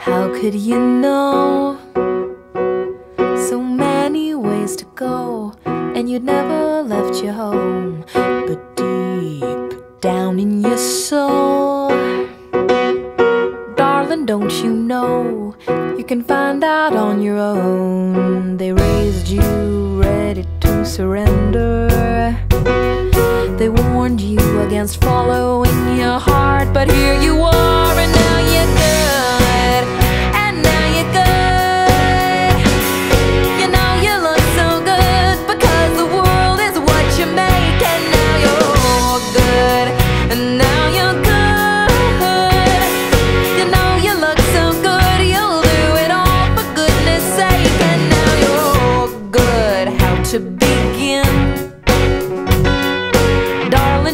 How could you know? So many ways to go, and you'd never left your home. But deep down in your soul, darling, don't you know? You can find out on your own. They raised you ready to surrender. They warned you against following your heart, but here you are,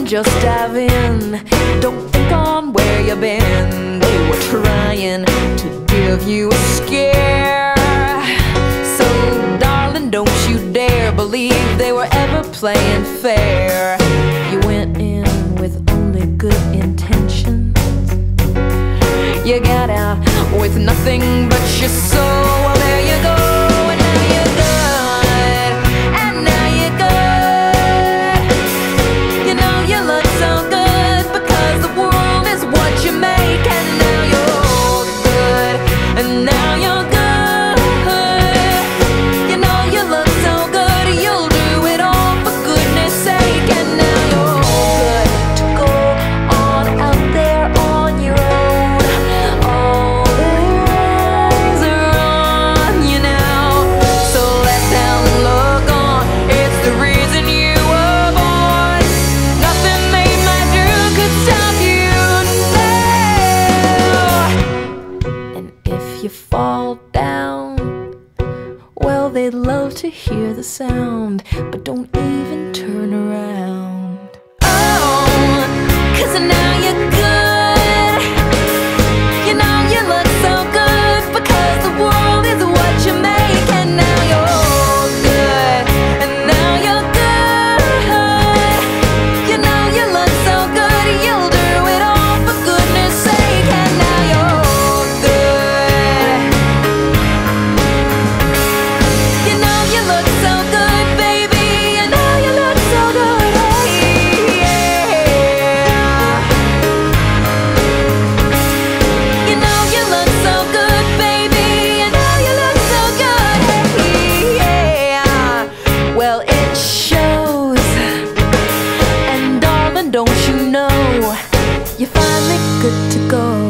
just dive in. Don't think on where you've been. They were trying to give you a scare. So, darling, don't you dare believe they were ever playing fair. You went in with only good intentions. You got out with nothing but your soul. To hear the sound, but don't even turn around. Don't you know you're finally good to go.